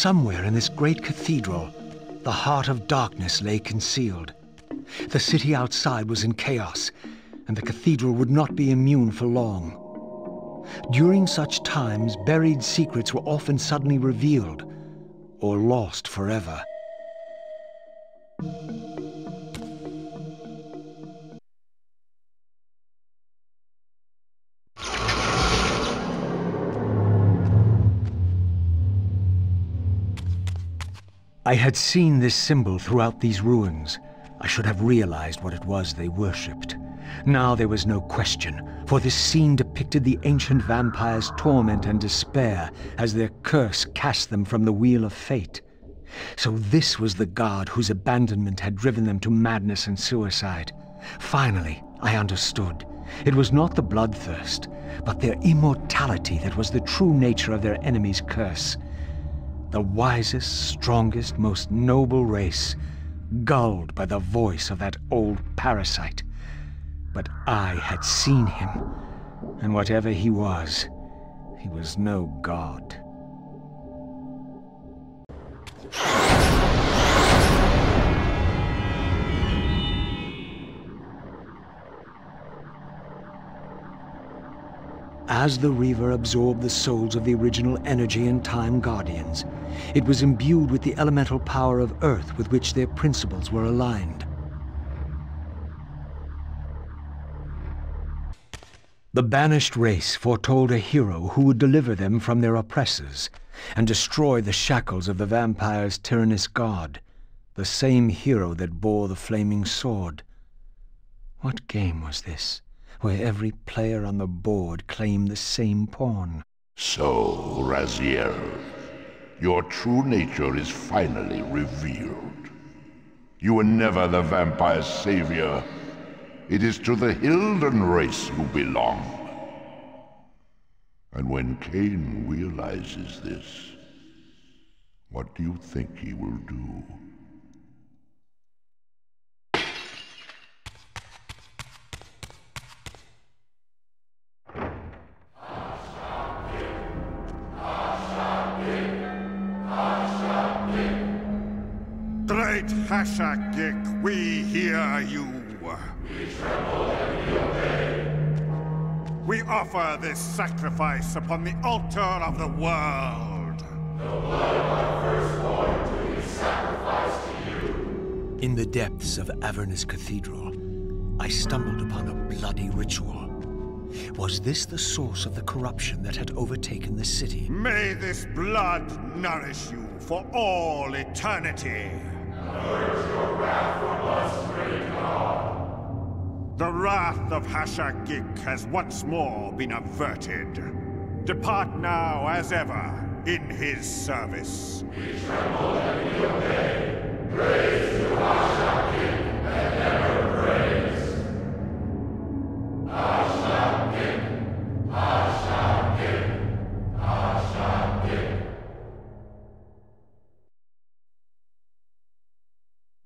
somewhere in this great cathedral, the heart of darkness lay concealed. The city outside was in chaos, and the cathedral would not be immune for long. During such times, buried secrets were often suddenly revealed, or lost forever. I had seen this symbol throughout these ruins. I should have realized what it was they worshipped. Now there was no question, for this scene depicted the ancient vampires' torment and despair as their curse cast them from the wheel of fate. So this was the god whose abandonment had driven them to madness and suicide. Finally, I understood. It was not the bloodthirst, but their immortality that was the true nature of their enemy's curse the wisest, strongest, most noble race, gulled by the voice of that old parasite. But I had seen him, and whatever he was, he was no god. As the Reaver absorbed the souls of the original Energy and Time Guardians, it was imbued with the elemental power of Earth with which their principles were aligned. The banished race foretold a hero who would deliver them from their oppressors and destroy the shackles of the vampire's tyrannous god, the same hero that bore the flaming sword. What game was this? Where every player on the board claimed the same pawn. So, Raziel, your true nature is finally revealed. You were never the vampire's savior. It is to the Hylden race you belong. And when Kain realizes this, what do you think he will do? Hash'ak'gik, we hear you. We tremble and we obey. We offer this sacrifice upon the altar of the world. The blood of our firstborn do we sacrifice to you. In the depths of Avernus Cathedral, I stumbled upon a bloody ritual. Was this the source of the corruption that had overtaken the city? May this blood nourish you for all eternity. The wrath of Hash'ak'gik has once more been averted. Depart now as ever in his service. We tremble and we obey. Praise to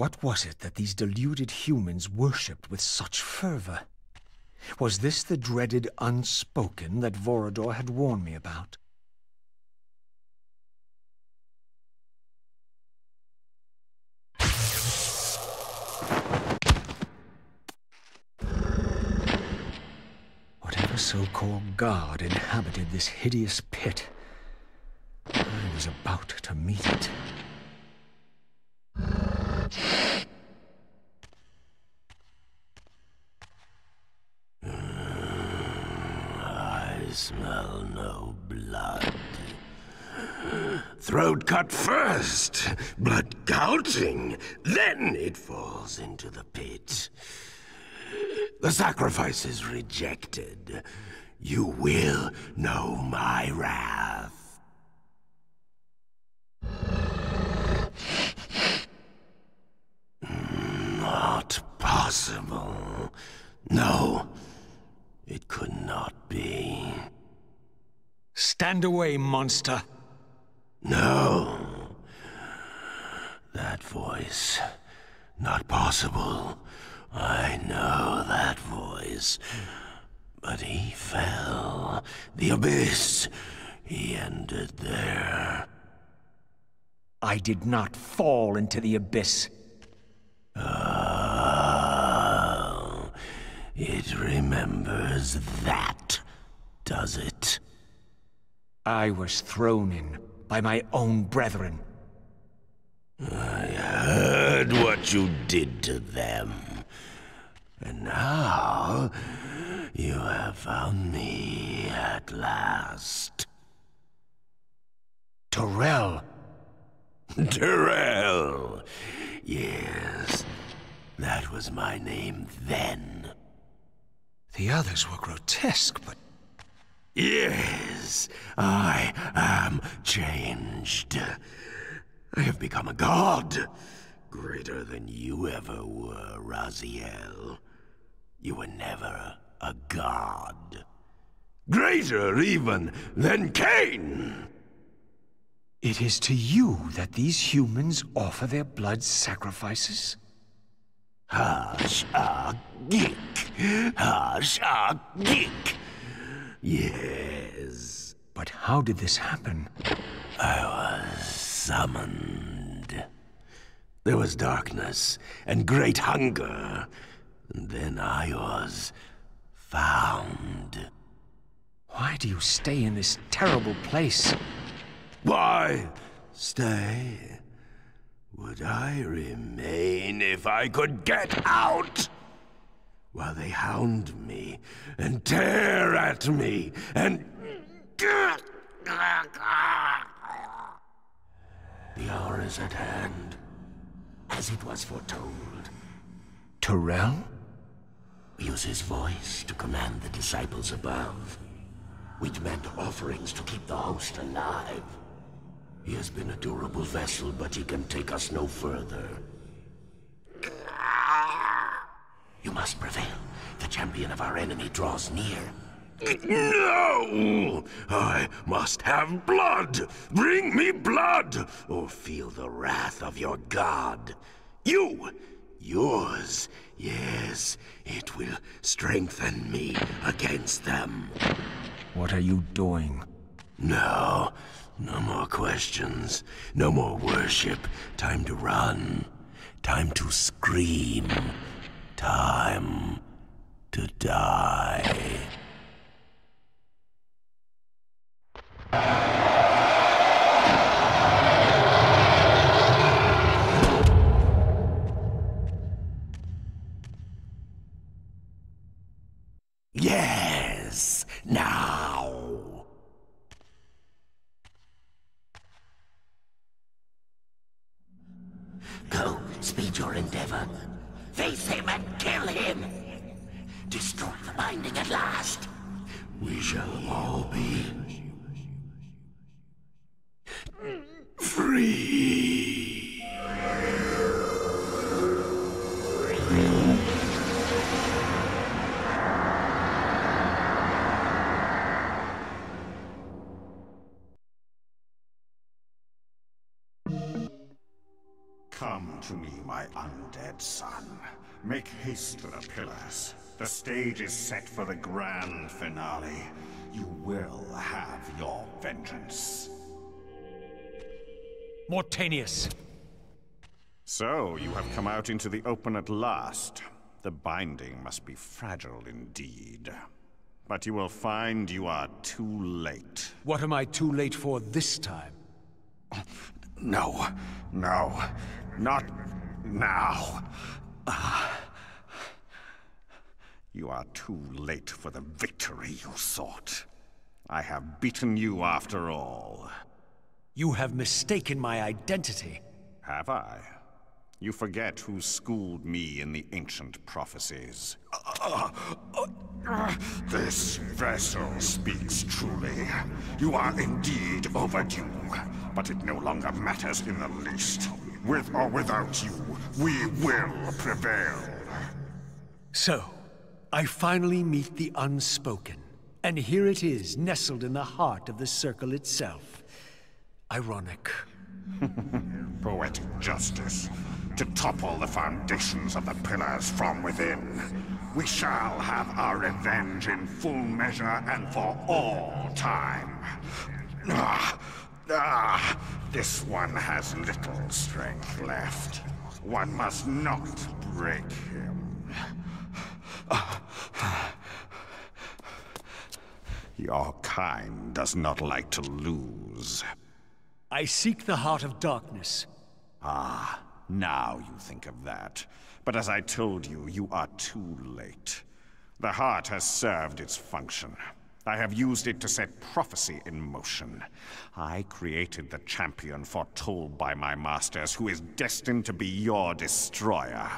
What was it that these deluded humans worshipped with such fervor? Was this the dreaded unspoken that Vorador had warned me about? Whatever so-called god inhabited this hideous pit, I was about to meet it. I smell no blood. Throat cut first, blood gouging, then it falls into the pit. The sacrifice is rejected. You will know my wrath. Not possible. No, it could not be. Stand away, monster! No. That voice. Not possible. I know that voice. But he fell. The abyss. He ended there. I did not fall into the abyss. Oh, it remembers that, does it? I was thrown in by my own brethren. I heard what you did to them. And now you have found me at last. Turel! Turel! Yes, that was my name then. The others were grotesque, but Yes, I am changed. I have become a god, greater than you ever were, Raziel. You were never a god. Greater even than Kain! it is to you that these humans offer their blood sacrifices? Hash'ak'gik! Hash'ak'gik! Yes, But how did this happen? I was summoned. There was darkness and great hunger. And then I was found. Why do you stay in this terrible place? Why stay? Would I remain if I could get out? While they hound me and tear at me and. The hour is at hand, as it was foretold. Turel? Use his voice to command the disciples above. We demand offerings to keep the host alive. He has been a durable vessel, but he can take us no further. You must prevail. The champion of our enemy draws near. No! I must have blood! Bring me blood! Or feel the wrath of your god. You! Yours! Yes, it will strengthen me against them. What are you doing? No, no more questions. No more worship. Time to run. Time to scream. Time to die. Yes, now. Go, speed your endeavor. Face him and kill him. Destroy the binding at last. We shall all be free. Come to me, my undead son. Make haste to the pillars. The stage is set for the grand finale. You will have your vengeance. Mortanius! So, you have come out into the open at last. The binding must be fragile indeed. But you will find you are too late. What am I too late for this time? No, no, not now. Ah. You are too late for the victory you sought. I have beaten you after all. You have mistaken my identity. Have I? You forget who schooled me in the ancient prophecies. This vessel speaks truly. You are indeed overdue, but it no longer matters in the least. With or without you, we will prevail. So, I finally meet the unspoken. And here it is, nestled in the heart of the circle itself. Ironic. Poetic justice. To topple the foundations of the pillars from within. We shall have our revenge in full measure and for all time. Ah, Ah, this one has little strength left. One must not break him. Your kind does not like to lose. I seek the Heart of Darkness. Ah, now you think of that. But as I told you, you are too late. The heart has served its function. I have used it to set prophecy in motion. I created the champion foretold by my masters, who is destined to be your destroyer.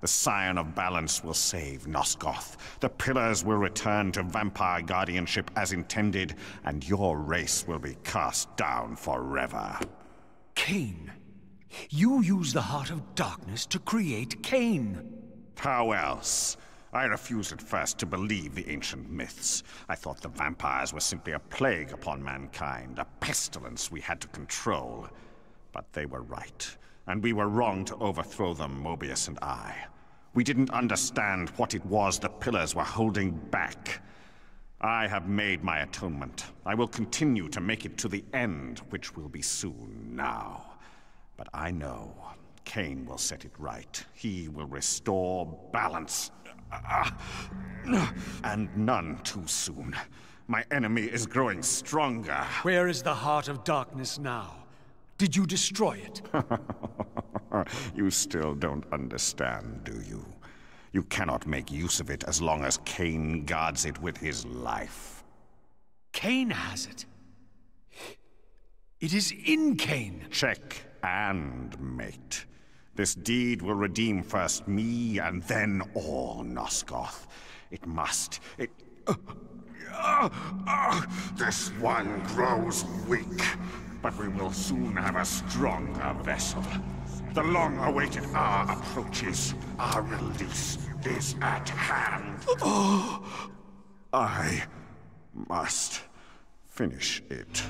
The Scion of Balance will save Nosgoth. The Pillars will return to vampire guardianship as intended, and your race will be cast down forever. Kain. You use the Heart of Darkness to create Kain. How else? I refused at first to believe the ancient myths. I thought the vampires were simply a plague upon mankind, a pestilence we had to control. But they were right, and we were wrong to overthrow them, Mobius and I. We didn't understand what it was the Pillars were holding back. I have made my atonement. I will continue to make it to the end, which will be soon now. But I know Kain will set it right. He will restore balance. And none too soon. My enemy is growing stronger. Where is the Heart of Darkness now? Did you destroy it? you still don't understand, do you? You cannot make use of it as long as Kain guards it with his life. Kain has it. It is in Kain. Check and mate. This deed will redeem first me and then all Nosgoth. It must. It. Uh, uh, uh, this one grows weak, but we will soon have a stronger vessel. The long awaited hour approaches. Our release is at hand. I must finish it.